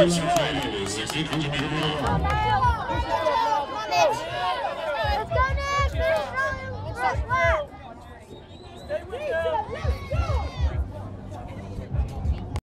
Manage.